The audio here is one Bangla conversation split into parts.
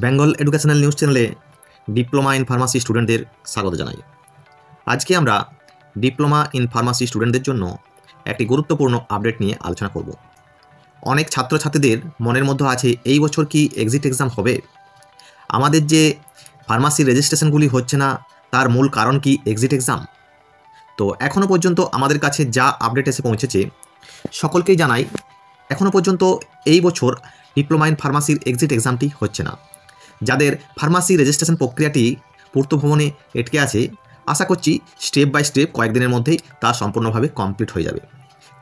বেঙ্গল এডুকেশনাল নিউজ চ্যানেলে ডিপ্লোমা ইন ফার্মাসি স্টুডেন্টদের স্বাগত জানাই। আজকে আমরা ডিপ্লোমা ইন ফার্মাসি স্টুডেন্টদের জন্য একটি গুরুত্বপূর্ণ আপডেট নিয়ে আলোচনা করব। অনেক ছাত্রছাত্রীদের মনের মধ্যে আছে, এই বছর কি এক্সিট এক্সাম হবে? আমাদের যে ফার্মাসি রেজিস্ট্রেশনগুলি হচ্ছে না, তার মূল কারণ কি এক্সিট এক্সাম তো এখনও পর্যন্ত আমাদের কাছে যা আপডেট এসে পৌঁছেছে, সকলকেই জানাই এখনও পর্যন্ত এই বছর ডিপ্লোমা ইন ফার্মাসির এক্সিট এক্সামটি হচ্ছে না। যাদের ফার্মাসি রেজিস্ট্রেশন প্রক্রিয়াটি পূর্ত ভবনে এটকে আছে, আশা করছি স্টেপ বাই স্টেপ কয়েকদিনের মধ্যেই তা সম্পূর্ণভাবে কমপ্লিট হয়ে যাবে।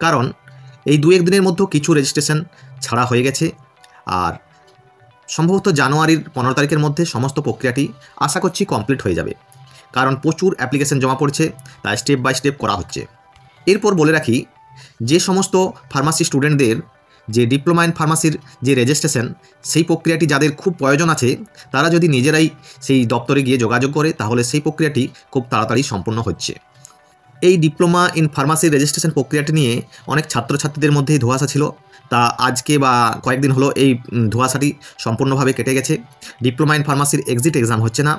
কারণ এই দু এক দিনের মধ্যেও কিছু রেজিস্ট্রেশন ছাড়া হয়ে গেছে। আর সম্ভবত জানুয়ারির পনেরো তারিখের মধ্যে সমস্ত প্রক্রিয়াটি আশা করছি কমপ্লিট হয়ে যাবে। কারণ প্রচুর অ্যাপ্লিকেশন জমা পড়ছে, তাই স্টেপ বাই স্টেপ করা হচ্ছে। এরপর বলে রাখি, যে সমস্ত ফার্মাসি স্টুডেন্টদের যে ডিপ্লোমা ইন ফার্মাসির যে রেজিস্ট্রেশন সেই প্রক্রিয়াটি যাদের খুব প্রয়োজন আছে, তারা যদি নিজেরাই সেই দপ্তরে গিয়ে যোগাযোগ করে, তাহলে সেই প্রক্রিয়াটি খুব তাড়াতাড়ি সম্পন্ন হচ্ছে। এই ডিপ্লোমা ইন ফার্মাসির রেজিস্ট্রেশন প্রক্রিয়াটি নিয়ে অনেক ছাত্রছাত্রীদের মধ্যেই ধোঁয়াশা ছিল। তা আজকে বা কয়েকদিন হলো এই ধোঁয়াশাটি সম্পূর্ণভাবে কেটে গেছে। ডিপ্লোমা ইন ফার্মাসির এক্সিট এক্সাম হচ্ছে না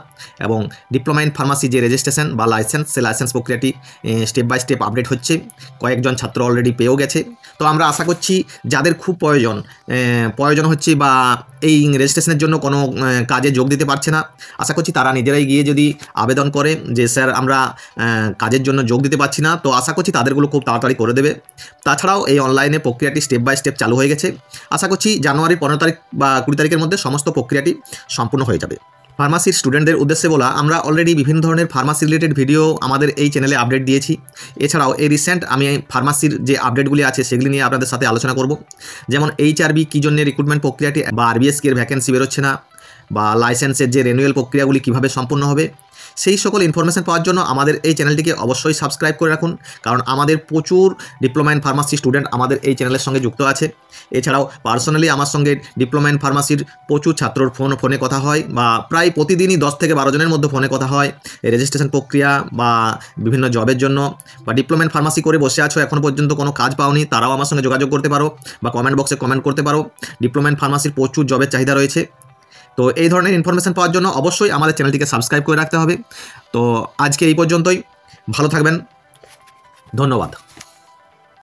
এবং ডিপ্লোমা ইন ফার্মাসি যে রেজিস্ট্রেশন বা লাইসেন্স, সে লাইসেন্স প্রক্রিয়াটি স্টেপ বাই স্টেপ আপডেট হচ্ছে। কয়েকজন ছাত্র অলরেডি পেয়েও গেছে। তো আমরা আশা করছি যাদের খুব প্রয়োজন প্রয়োজন হচ্ছে বা এই রেজিস্ট্রেশনের জন্য কোনো কাজে যোগ দিতে পারছে না। আশা করছি তারা নিজেরাই গিয়ে যদি আবেদন করে যে, স্যার, আমরা কাজের জন্য যোগ দিতে পারছি না। তো আশা করছি তাদেরগুলো খুব তাড়াতাড়ি করে দেবে। তাছাড়াও এই অনলাইনে প্রক্রিয়াটি স্টেপ বাই স্টেপ চালু হয়ে গেছে। আশা করছি জানুয়ারির পনেরো তারিখ বা কুড়ি তারিখের মধ্যে সমস্ত প্রক্রিয়াটি সম্পূর্ণ হয়ে যাবে। ফার্মাসির স্টুডেন্টদের উদ্দেশ্যে বলা, আমরা অলরেডি বিভিন্ন ধরনের ফার্মাসি রিলেটেড ভিডিও আমাদের এই চ্যানেলে আপডেট দিয়েছি। এছাড়াও এই রিসেন্ট আমি ফার্মাসির যে আপডেটগুলি আছে, সেগুলি নিয়ে আপনাদের সাথে আলোচনা করব। যেমন এইচ এইচআরবি কী জন্য রিক্রুটমেন্ট প্রক্রিয়াটি বা আরবিএসকে এর ভ্যাকেন্সি বেরোচ্ছে না, বা লাইসেন্সের যে রেনুয়েল প্রক্রিয়াগুলি কীভাবে সম্পূর্ণ হবে সেই সকল ইনফরমেশন পাওয়ার জন্য আমাদের এই চ্যানেলটিকে অবশ্যই সাবস্ক্রাইব করে রাখুন। কারণ আমাদের প্রচুর ডিপ্লোমা ইন ফার্মাসি স্টুডেন্ট আমাদের এই চ্যানেলের সঙ্গে যুক্ত আছে। এছাড়াও পার্সোনালি আমার সঙ্গে ডিপ্লোমা ইন ফার্মাসির প্রচুর ছাত্রর ফোন ফোনে কথা হয় বা প্রায় প্রতিদিনই দশ থেকে বারো জনের মধ্যে ফোনে কথা হয়। রেজিস্ট্রেশন প্রক্রিয়া বা বিভিন্ন জবের জন্য বা ডিপ্লোমা ইন ফার্মাসি করে বসে আছো এখনও পর্যন্ত কোনো কাজ পাওনি, তারাও আমার সঙ্গে যোগাযোগ করতে পারো বা কমেন্ট বক্সে কমেন্ট করতে পারো। ডিপ্লোমা ইন ফার্মাসির প্রচুর জবের চাহিদা রয়েছে। তো এই ধরনের ইনফরমেশান পাওয়ার জন্য অবশ্যই আমাদের চ্যানেলটিকে সাবস্ক্রাইব করে রাখতে হবে। তো আজকে এই পর্যন্তই। ভালো থাকবেন। ধন্যবাদ।